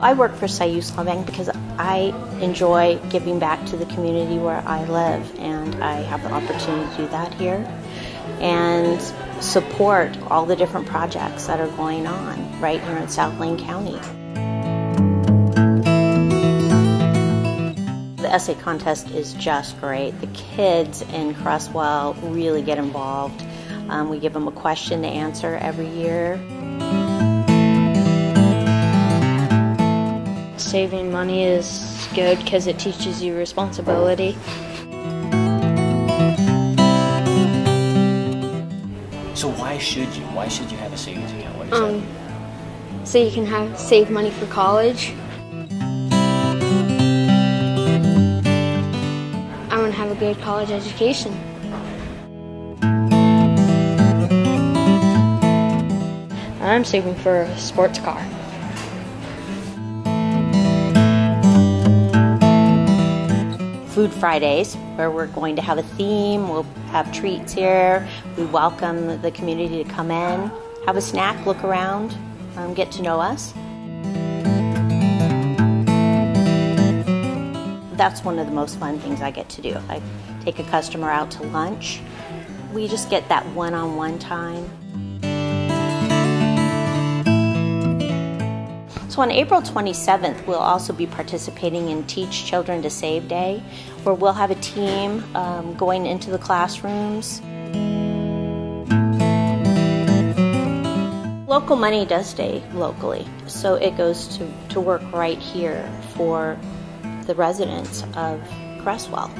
I work for Siuslaw Bank because I enjoy giving back to the community where I live, and I have the opportunity to do that here and support all the different projects that are going on right here in South Lane County. The essay contest is just great. The kids in Creswell really get involved. Um, we give them a question to answer every year. Saving money is good because it teaches you responsibility. So why should you? Why should you have a savings account? What is Um, so you can have save money for college. I want to have a good college education. I'm saving for a sports car. Food Fridays, where we're going to have a theme. We'll have treats here. We welcome the community to come in, have a snack, look around, um, get to know us. That's one of the most fun things I get to do. I take a customer out to lunch. We just get that one on one time. So on April 27th, we'll also be participating in Teach Children to Save Day, where we'll have a team um, going into the classrooms. Local money does stay locally, so it goes to, to work right here for the residents of Creswell.